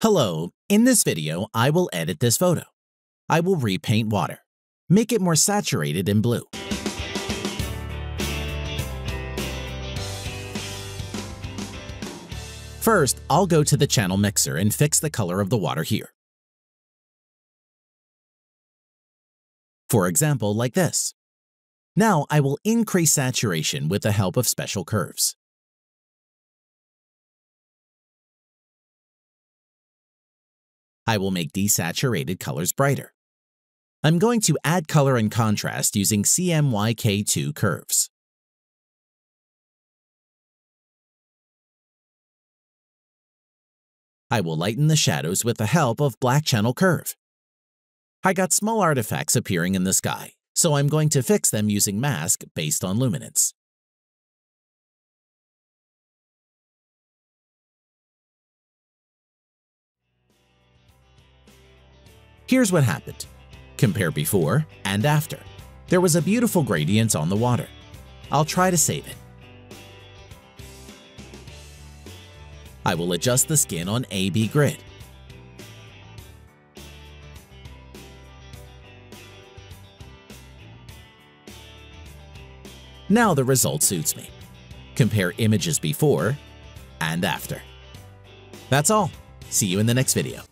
Hello, in this video, I will edit this photo. I will repaint water. Make it more saturated in blue. First, I'll go to the channel mixer and fix the color of the water here. For example, like this. Now I will increase saturation with the help of special curves. I will make desaturated colors brighter. I'm going to add color and contrast using CMYK2 curves. I will lighten the shadows with the help of Black Channel Curve. I got small artifacts appearing in the sky, so I'm going to fix them using Mask based on luminance. Here's what happened. Compare before and after. There was a beautiful gradient on the water. I'll try to save it. I will adjust the skin on AB grid. Now the result suits me. Compare images before and after. That's all. See you in the next video.